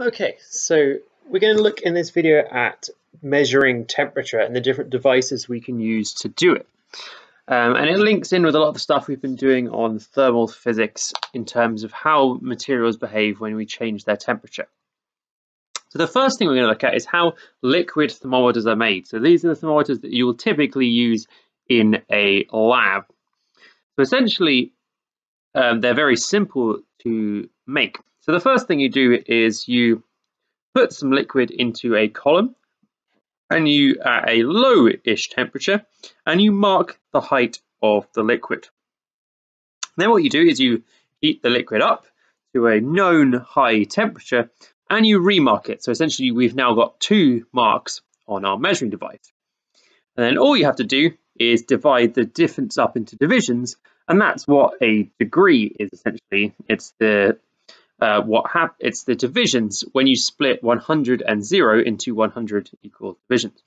Okay, so we're going to look in this video at measuring temperature and the different devices we can use to do it. Um, and it links in with a lot of the stuff we've been doing on thermal physics in terms of how materials behave when we change their temperature. So the first thing we're going to look at is how liquid thermometers are made. So these are the thermometers that you will typically use in a lab. So essentially, um, they're very simple to make. So the first thing you do is you put some liquid into a column and you at a low-ish temperature and you mark the height of the liquid. Then what you do is you heat the liquid up to a known high temperature and you remark it. So essentially we've now got two marks on our measuring device. And then all you have to do is divide the difference up into divisions and that's what a degree is essentially. It's the uh, what hap it's the divisions when you split 100 and 0 into 100 equal divisions.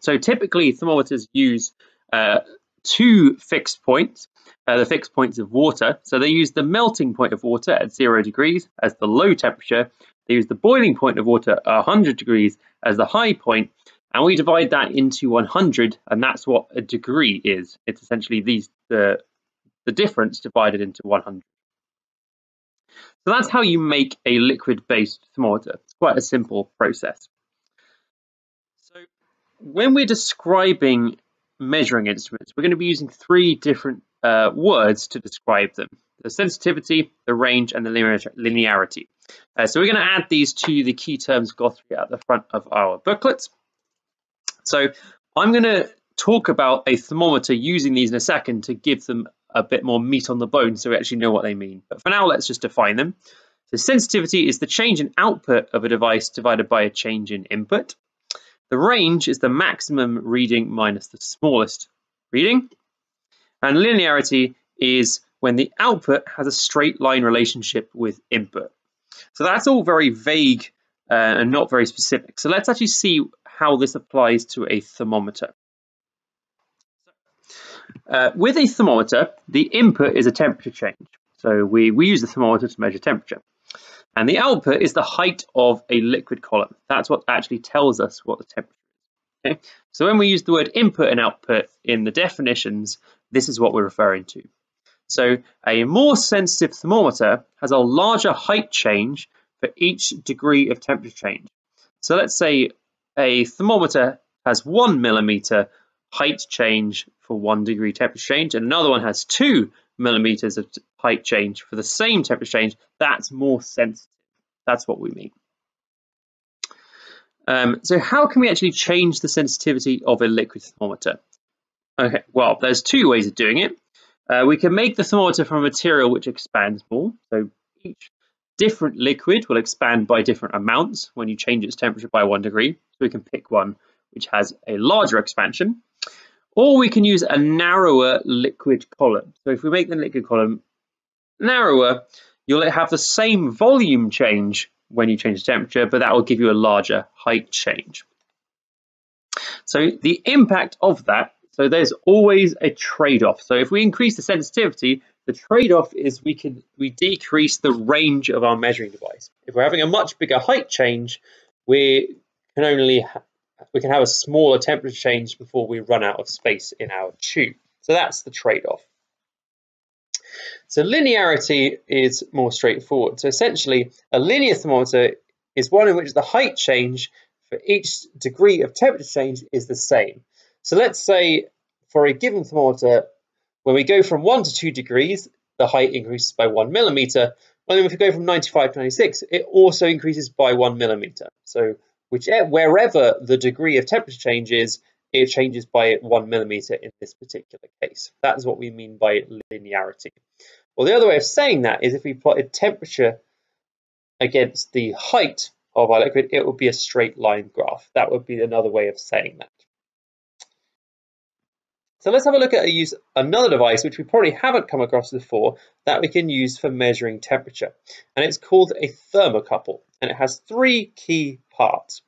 So typically thermometers use uh, two fixed points, uh, the fixed points of water. So they use the melting point of water at 0 degrees as the low temperature. They use the boiling point of water at 100 degrees as the high point, and we divide that into 100, and that's what a degree is. It's essentially these the the difference divided into 100. So that's how you make a liquid-based thermometer. It's quite a simple process. So when we're describing measuring instruments, we're going to be using three different uh, words to describe them. The sensitivity, the range, and the linearity. Uh, so we're going to add these to the key terms glossary at the front of our booklets. So I'm going to talk about a thermometer using these in a second to give them a bit more meat on the bone so we actually know what they mean. But for now, let's just define them. So sensitivity is the change in output of a device divided by a change in input. The range is the maximum reading minus the smallest reading. And linearity is when the output has a straight line relationship with input. So that's all very vague uh, and not very specific. So let's actually see how this applies to a thermometer. Uh, with a thermometer, the input is a temperature change. So we, we use the thermometer to measure temperature. And the output is the height of a liquid column. That's what actually tells us what the temperature is. Okay? So when we use the word input and output in the definitions, this is what we're referring to. So a more sensitive thermometer has a larger height change for each degree of temperature change. So let's say a thermometer has one millimeter height change for one degree temperature change, and another one has two millimeters of height change for the same temperature change, that's more sensitive. That's what we mean. Um, so how can we actually change the sensitivity of a liquid thermometer? Okay, well, there's two ways of doing it. Uh, we can make the thermometer from a material which expands more. So each different liquid will expand by different amounts when you change its temperature by one degree. So we can pick one which has a larger expansion. Or we can use a narrower liquid column. So if we make the liquid column narrower, you'll have the same volume change when you change the temperature, but that will give you a larger height change. So the impact of that, so there's always a trade-off. So if we increase the sensitivity, the trade-off is we can we decrease the range of our measuring device. If we're having a much bigger height change, we can only we can have a smaller temperature change before we run out of space in our tube. So that's the trade-off. So linearity is more straightforward. So essentially, a linear thermometer is one in which the height change for each degree of temperature change is the same. So let's say for a given thermometer, when we go from 1 to 2 degrees, the height increases by 1 millimeter. And if we go from 95 to 96, it also increases by 1 millimeter. So whichever eh, wherever the degree of temperature change is, it changes by one millimeter in this particular case. That is what we mean by linearity. Well, the other way of saying that is if we plotted temperature against the height of our liquid, it would be a straight line graph. That would be another way of saying that. So let's have a look at a use another device which we probably haven't come across before that we can use for measuring temperature. And it's called a thermocouple and it has three key parts.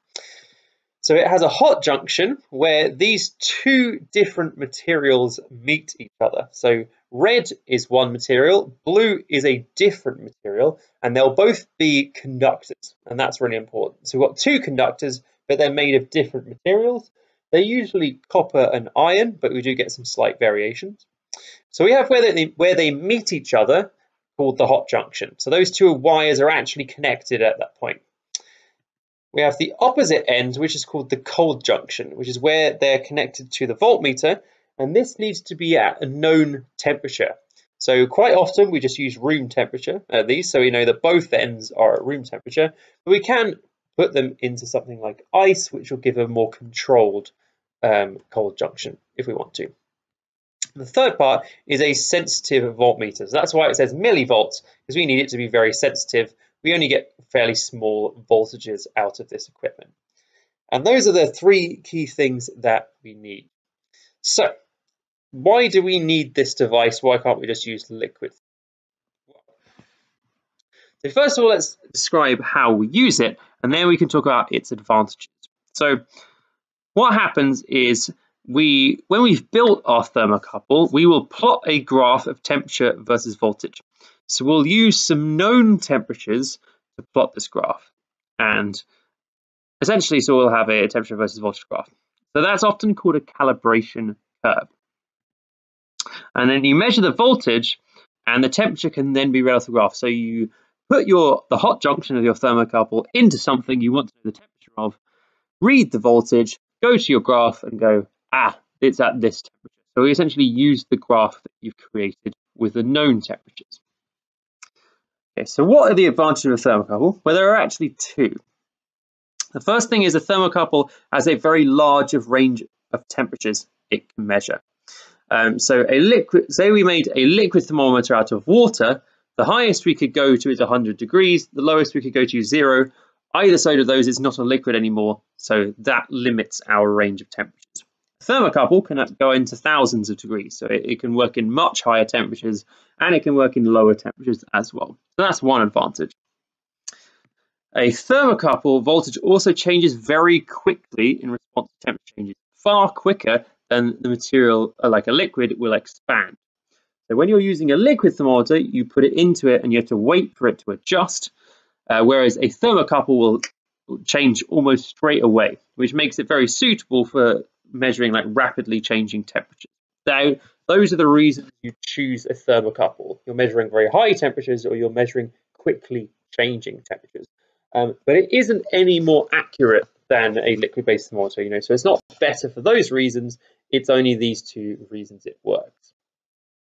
So it has a hot junction where these two different materials meet each other. So red is one material, blue is a different material, and they'll both be conductors, and that's really important. So we've got two conductors, but they're made of different materials. They're usually copper and iron, but we do get some slight variations. So we have where they, where they meet each other, called the hot junction. So those two wires are actually connected at that point. We have the opposite end, which is called the cold junction, which is where they're connected to the voltmeter, and this needs to be at a known temperature. So quite often we just use room temperature at these, so we know that both ends are at room temperature, but we can put them into something like ice, which will give a more controlled um, cold junction if we want to. The third part is a sensitive voltmeter. So that's why it says millivolts, because we need it to be very sensitive. We only get fairly small voltages out of this equipment. And those are the three key things that we need. So, why do we need this device? Why can't we just use liquid? So first of all, let's describe how we use it, and then we can talk about its advantages. So what happens is we, when we've built our thermocouple, we will plot a graph of temperature versus voltage. So we'll use some known temperatures to plot this graph. And essentially, so we'll have a temperature versus voltage graph. So that's often called a calibration curve. And then you measure the voltage and the temperature can then be read off the graph. So you put your the hot junction of your thermocouple into something you want to know the temperature of, read the voltage, go to your graph and go, ah, it's at this temperature. So we essentially use the graph that you've created with the known temperatures. Okay, so what are the advantages of a thermocouple? Well, there are actually two. The first thing is a thermocouple has a very large of range of temperatures it can measure. Um, so a liquid, say we made a liquid thermometer out of water, the highest we could go to is 100 degrees, the lowest we could go to is zero. Either side of those is not a liquid anymore, so that limits our range of temperatures. Thermocouple can go into thousands of degrees, so it, it can work in much higher temperatures and it can work in lower temperatures as well. So that's one advantage. A thermocouple voltage also changes very quickly in response to temperature changes, far quicker than the material, uh, like a liquid, will expand. So when you're using a liquid thermometer, you put it into it and you have to wait for it to adjust, uh, whereas a thermocouple will change almost straight away, which makes it very suitable for measuring like rapidly changing temperatures. Now, those are the reasons you choose a thermocouple. You're measuring very high temperatures or you're measuring quickly changing temperatures. Um, but it isn't any more accurate than a liquid-based thermometer, you know, so it's not better for those reasons, it's only these two reasons it works.